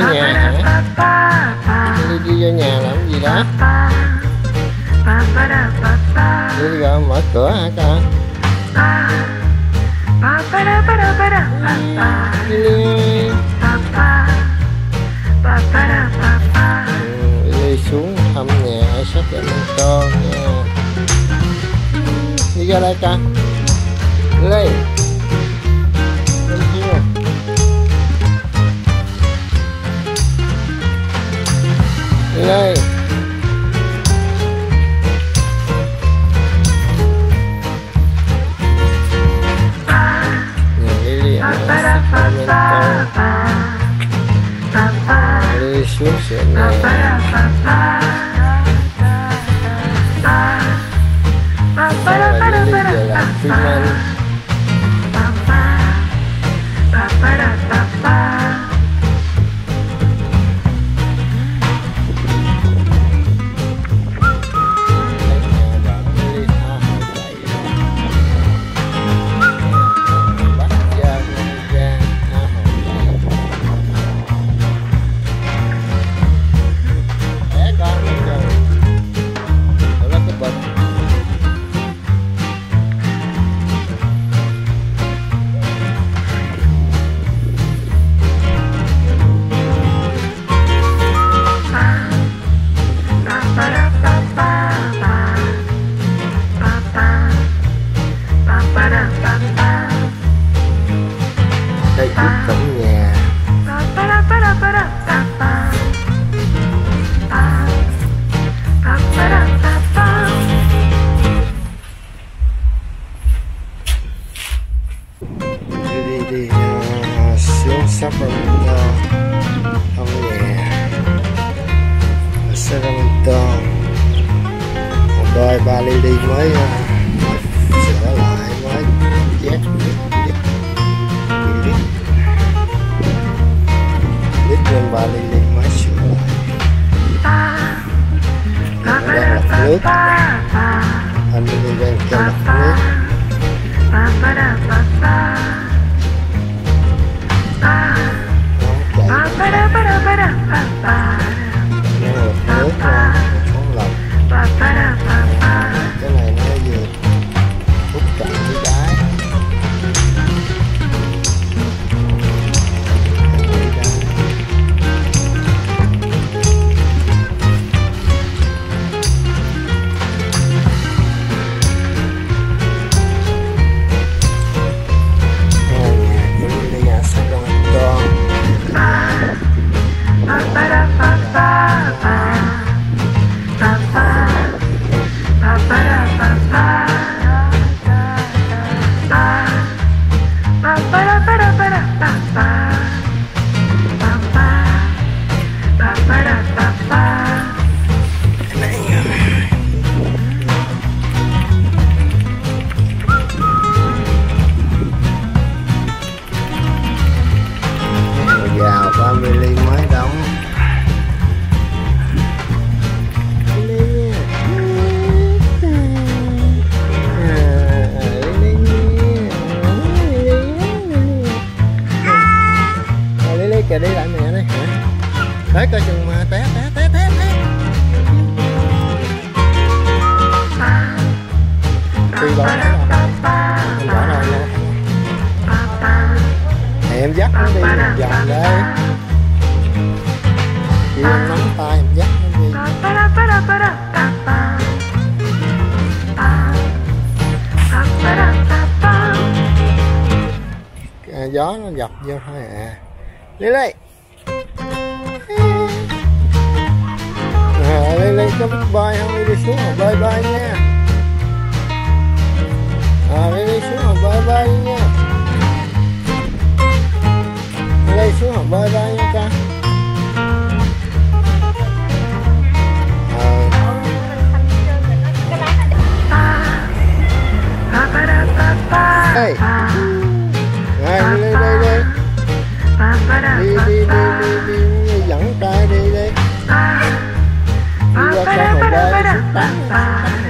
vô nhà hả? Đi đi vô nhà làm gì đó? Đi gọi mở cửa hả con ừ, đi xuống thăm nhà, sắp sách cho con nha. Đi ra đây con Lily Lên. 休闲 supper window oh yeah the seven window một đôi ba ly đi mới à. sửa lại mới. Chết biết lên ba ly đi mới sửa lại. Mình đang lọc nước. Anh đi đang cho lọc nước. Bye. Gió nó dập vô thôi à. Lily à, Lily có biết bay không? Đi xuống hồ bơi bơi nha. À, Lily xuống hồ bơi bơi nha. Lên xuống hồ bơi bơi nha con. À, đây đi đi đi đi đi đi đi đi đi, dẫn tay đi đi. Đi qua con hồ bơi xuống. tắm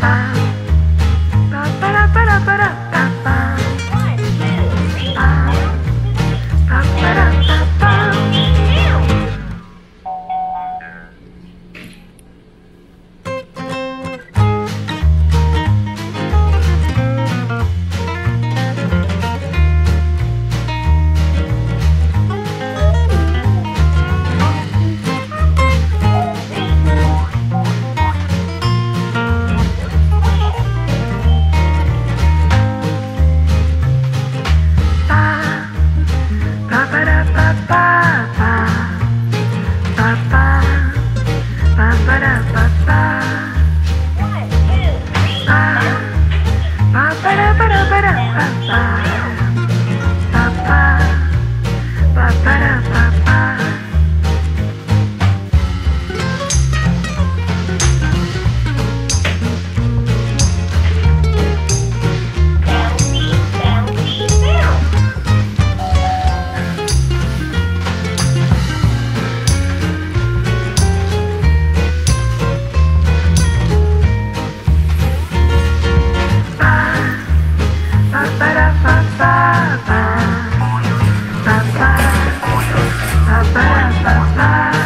found. I